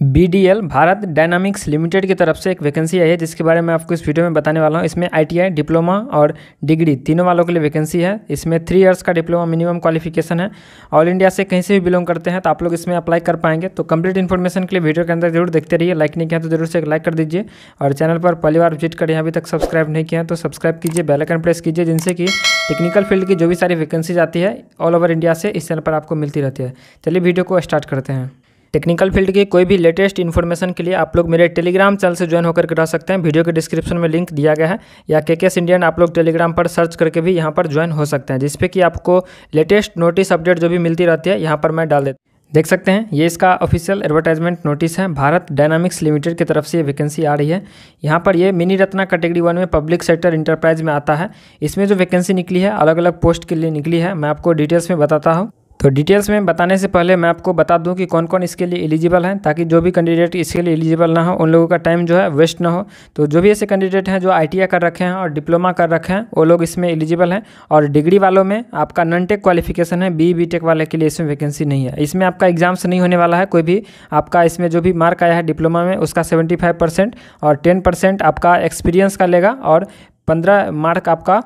BDL Bharat dynamics limited की तरफ़ से एक वैकेंसी आई है, जिसके बारे में आपको इस वीडियो में बताने वाला हूँ। इसमें आईटीआई डिप्लोमा और डिग्री तीनों वालों के लिए वैकेंसी है। इसमें थ्री इयर्स का डिप्लोमा मिनिमम क्वालिफिकेशन है। ऑल इंडिया से कहीं से भी बिलोंग करते हैं तो आप लोग इसमें अप्लाई कर पाएँगे। तो कंप्लीट इन्फॉर्मेशन के लिए वीडियो के अंदर ज़रूर देखते रहिए। लाइक नहीं किया तो ज़रूर से एक लाइक कर दीजिए। और चैनल पर पहली बार विज़िट करें, अभी तक सब्सक्राइब नहीं किया तो सब्सक्राइब कीजिए बेलाइकन प्रेस कीजिए, जिनसे कि टेक्निकल फ़ील्ड की जो भी सारी वैकेंसीज आती है ऑल ओवर इंडिया से इस चैनल पर आपको मिलती रहती है। चलिए वीडियो को स्टार्ट करते हैं। टेक्निकल फ़ील्ड की कोई भी लेटेस्ट इन्फॉर्मेशन के लिए आप लोग मेरे टेलीग्राम चैनल से ज्वाइन होकर रह सकते हैं। वीडियो के डिस्क्रिप्शन में लिंक दिया गया है। या के इंडियन आप लोग टेलीग्राम पर सर्च करके भी यहाँ पर ज्वाइन हो सकते हैं, जिसपे कि आपको लेटेस्ट नोटिस अपडेट जो भी मिलती रहती है, यहाँ पर मैं डाल देता देख सकते हैं, ये इसका ऑफिशियल एडवर्टाइजमेंट नोटिस है। भारत डायनामिक्स लिमिटेड की तरफ़ से ये वैकेंसी आ रही है। यहाँ पर ये मिनी रत्ना कैटेगरी वन में पब्लिक सेक्टर इंटरप्राइज में आता है। इसमें जो वैकेंसी निकली है अलग अलग पोस्ट के लिए निकली है। मैं आपको डिटेल्स में बताता हूँ। तो डिटेल्स में बताने से पहले मैं आपको बता दूँ कि कौन कौन इसके लिए एलिजिबल हैं, ताकि जो भी कैंडिडेट इसके लिए एलिजिबल ना हो, उन लोगों का टाइम जो है वेस्ट ना हो। तो जो भी ऐसे कैंडिडेट हैं जो आईटीआई कर रखे हैं और डिप्लोमा कर रखे हैं, वो लोग इसमें एलिजिबल हैं। और डिग्री वालों में आपका नन टेक क्वालिफिकेशन है बी बी टेक वाले के लिए इसमें वैकेंसी नहीं है। इसमें आपका एग्ज़ाम्स नहीं होने वाला है, कोई भी आपका इसमें जो भी मार्क आया है डिप्लोमा में, उसका सेवेंटी और टेन आपका एक्सपीरियंस का लेगा और पंद्रह मार्क आपका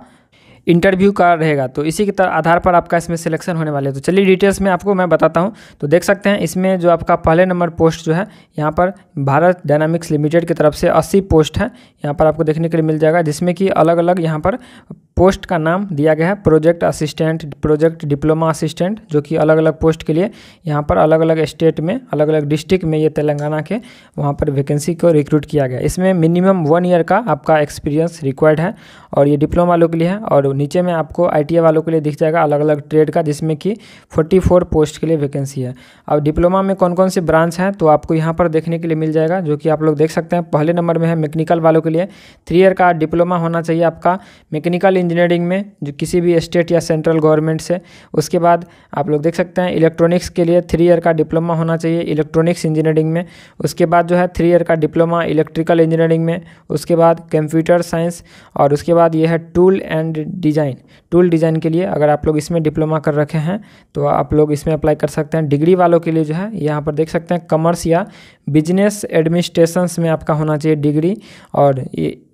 इंटरव्यू का रहेगा तो इसी के आधार पर आपका इसमें सिलेक्शन होने वाले है। तो चलिए डिटेल्स में आपको मैं बताता हूँ। तो देख सकते हैं, इसमें जो आपका पहले नंबर पोस्ट जो है, यहाँ पर भारत डायनामिक्स लिमिटेड की तरफ़ से 80 पोस्ट है। यहाँ पर आपको देखने के लिए मिल जाएगा, जिसमें कि अलग अलग यहाँ पर पोस्ट का नाम दिया गया है, project assistant, project diploma assistant, जो कि अलग अलग पोस्ट के लिए यहाँ पर अलग अलग स्टेट में अलग अलग डिस्ट्रिक्ट में ये तेलंगाना के वहाँ पर वैकेंसी को रिक्रूट किया गया। इसमें मिनिमम वन ईयर का आपका एक्सपीरियंस रिक्वायर्ड है और ये डिप्लोमा वालों के लिए है और नीचे में आपको आईटीआई वालों के लिए दिख जाएगा अलग अलग ट्रेड का, जिसमें कि फोर्टी पोस्ट के लिए वैकेंसी है। अब डिप्लोमा में कौन कौन से ब्रांच हैं तो आपको यहाँ पर देखने के लिए मिल जाएगा, जो कि आप लोग देख सकते हैं, पहले नंबर में है मैकेनिकल वालों के लिए। थ्री ईयर का डिप्लोमा होना चाहिए आपका, मैकेनिकल इंजीनियरिंग में, जो किसी भी स्टेट या सेंट्रल गवर्नमेंट से। उसके बाद आप लोग देख सकते हैं इलेक्ट्रॉनिक्स के लिए थ्री ईयर का डिप्लोमा होना चाहिए इलेक्ट्रॉनिक्स इंजीनियरिंग में। उसके बाद जो है थ्री ईयर का डिप्लोमा इलेक्ट्रिकल इंजीनियरिंग में। उसके बाद कंप्यूटर साइंस और उसके बाद यह है tool and design tool design के लिए अगर आप लोग इसमें डिप्लोमा कर रखे हैं तो आप लोग इसमें अप्लाई कर सकते हैं। डिग्री वालों के लिए जो है, यहाँ पर देख सकते हैं कॉमर्स या बिज़नेस एडमिनिस्ट्रेशन में आपका होना चाहिए डिग्री और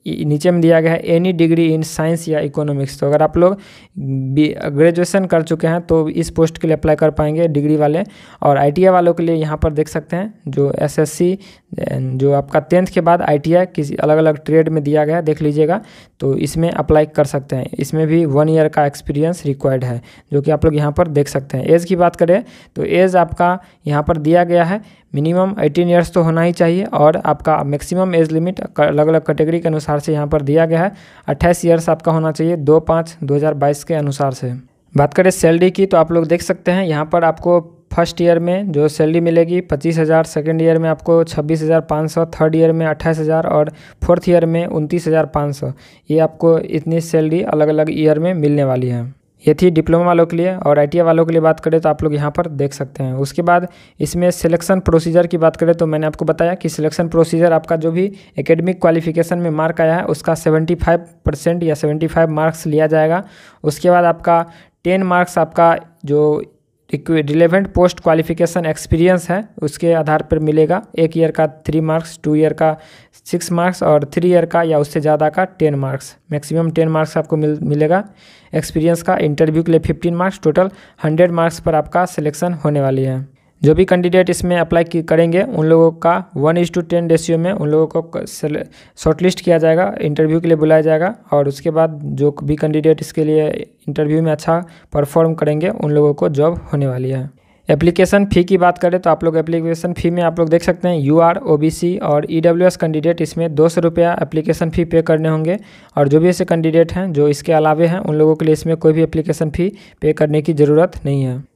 नीचे में दिया गया है एनी डिग्री इन साइंस या इकोनॉमिक्स तो अगर आप लोग ग्रेजुएशन कर चुके हैं तो इस पोस्ट के लिए अप्लाई कर पाएँगे डिग्री वाले। और आईटीआई वालों के लिए यहाँ पर देख सकते हैं, जो एसएससी जो आपका टेंथ के बाद आई किसी अलग अलग ट्रेड में दिया गया, देख लीजिएगा तो इसमें अप्लाई कर सकते हैं। इसमें भी वन ईयर का एक्सपीरियंस रिक्वायर्ड है, जो कि आप लोग यहाँ पर देख सकते हैं। एज की बात करें तो एज आपका यहाँ पर दिया गया है मिनिमम 18 ईयर्स तो होना ही चाहिए, और आपका मैक्सिमम एज लिमिट अलग अलग कैटेगरी के अनुसार से यहाँ पर दिया गया है। अट्ठाईस ईयर्स आपका होना चाहिए, दो पाँच, दो के अनुसार से। बात करें सैलरी की तो आप लोग देख सकते हैं, यहाँ पर आपको फ़र्स्ट ईयर में जो सैलरी मिलेगी पच्चीस हज़ार, सेकेंड ईयर में आपको छब्बीस हज़ार पाँच सौ, थर्ड ईयर में अट्ठाईस हज़ार और फोर्थ ईयर में उनतीस हज़ार पाँच सौ। ये आपको इतनी सैलरी अलग अलग ईयर में मिलने वाली है। ये थी डिप्लोमा वालों के लिए और आईटीआई वालों के लिए बात करें तो आप लोग यहाँ पर देख सकते हैं। उसके बाद इसमें सिलेक्शन प्रोसीजर की बात करें तो मैंने आपको बताया कि सिलेक्शन प्रोसीजर आपका जो भी एकेडमिक क्वालिफिकेशन में मार्क आया है उसका 75 परसेंट या 75 मार्क्स लिया जाएगा। उसके बाद आपका 10 मार्क्स आपका जो रिलेवेंट पोस्ट क्वालिफिकेशन एक्सपीरियंस है, उसके आधार पर मिलेगा। एक ईयर का थ्री मार्क्स टू ईयर का सिक्स मार्क्स और थ्री ईयर का या उससे ज़्यादा का ten marks maximum ten marks आपको मिल, मिलेगा। एक्सपीरियंस का इंटरव्यू के लिए fifteen marks total hundred marks पर आपका सिलेक्शन होने वाली है। जो भी कैंडिडेट इसमें अप्लाई करेंगे, उन लोगों का one is to ten ratio में उन लोगों को शॉर्टलिस्ट किया जाएगा इंटरव्यू के लिए बुलाया जाएगा और उसके बाद जो भी कैंडिडेट इसके लिए इंटरव्यू में अच्छा परफॉर्म करेंगे, उन लोगों को जॉब होने वाली है। एप्लीकेशन फ़ी की बात करें तो आप लोग एप्लीकेशन फ़ी में आप लोग देख सकते हैं U R O B C और ई डब्ल्यू एस कैंडिडेट इसमें दो सौ रुपया एप्लीकेशन फ़ी पे करने होंगे और जो भी ऐसे कैंडिडेट हैं, जो इसके अलावे हैं, उन लोगों के लिए इसमें कोई भी एप्लीकेशन फ़ी पे करने की ज़रूरत नहीं है।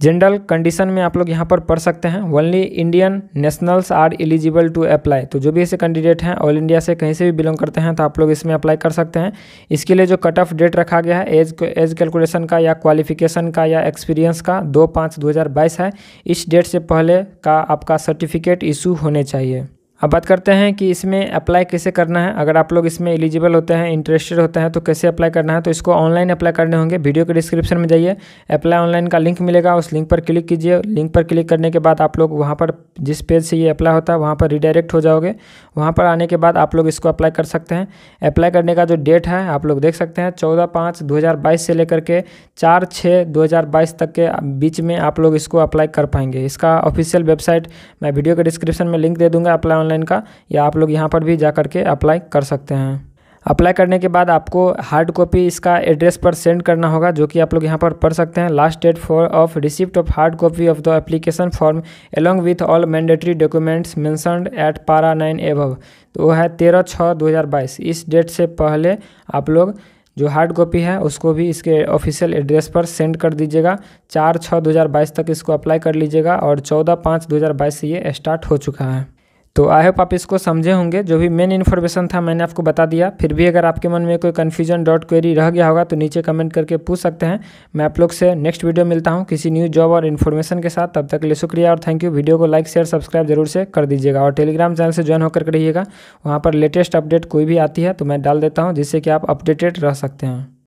जनरल कंडीशन में आप लोग यहाँ पर पढ़ सकते हैं। Only Indian nationals are eligible to apply तो जो भी ऐसे कैंडिडेट हैं ऑल इंडिया से कहीं से भी बिलोंग करते हैं तो आप लोग इसमें अप्लाई कर सकते हैं। इसके लिए जो कट ऑफ़ डेट रखा गया है एज एज कैलकुलेशन का या क्वालिफिकेशन का या एक्सपीरियंस का, दो पाँच दो है। इस डेट से पहले का आपका सर्टिफिकेट इशू होने चाहिए। अब बात करते हैं कि इसमें अप्लाई कैसे करना है। अगर आप लोग इसमें एलिजिबल होते हैं इंटरेस्टेड होते हैं तो कैसे अप्लाई करना है तो इसको ऑनलाइन अप्लाई करने होंगे। वीडियो के डिस्क्रिप्शन में जाइए। अप्लाई ऑनलाइन का लिंक मिलेगा, उस लिंक पर क्लिक कीजिए। लिंक पर क्लिक करने के बाद आप लोग वहाँ पर जिस पेज से ये अप्लाई होता है, वहाँ पर रिडायरेक्ट हो जाओगे। वहाँ पर आने के बाद आप लोग इसको अप्लाई कर सकते हैं। अप्लाई करने का जो डेट है, आप लोग देख सकते हैं, चौदह पाँच दो से लेकर के चार छः दो तक के बीच में आप लोग इसको अप्लाई कर पाएँगे। इसका ऑफिशियल वेबसाइट मैं वीडियो के डिस्क्रिप्शन में लिंक दे दूँगा। अप्लाई ऑनलाइन का, या आप लोग यहाँ पर भी जा करके अप्लाई कर सकते हैं। अप्लाई करने के बाद आपको हार्ड कॉपी इसका एड्रेस पर सेंड करना होगा, जो कि आप लोग यहाँ पर पढ़ सकते हैं। Last date for of receipt of hard copy of the application form along with all mandatory documents mentioned at para nine above तो वो है तेरह छः दो हज़ार बाईस। इस डेट से पहले आप लोग जो हार्ड कॉपी है, उसको भी इसके ऑफिशियल एड्रेस पर सेंड कर दीजिएगा। चार छः दो हज़ार बाईस तक इसको अप्लाई कर लीजिएगा, और चौदह पाँच दो हज़ार बाईस से ये स्टार्ट हो चुका है। तो आई होप आप इसको समझे होंगे। जो भी मेन इन्फॉर्मेशन था, मैंने आपको बता दिया। फिर भी अगर आपके मन में कोई कन्फ्यूज़न डॉट क्वेरी रह गया होगा तो नीचे कमेंट करके पूछ सकते हैं। मैं आप लोग से नेक्स्ट वीडियो मिलता हूँ किसी न्यू जॉब और इन्फॉर्मेशन के साथ। तब तक के लिए शुक्रिया और थैंक यू वीडियो को लाइक शेयर सब्सक्राइब ज़रूर से कर दीजिएगा। और टेलीग्राम चैनल से ज्वाइन होकर रहिएगा। वहाँ पर लेटेस्ट अपडेट कोई भी आती है तो मैं डाल देता हूँ, जिससे कि आप अपडेटेड रह सकते हैं।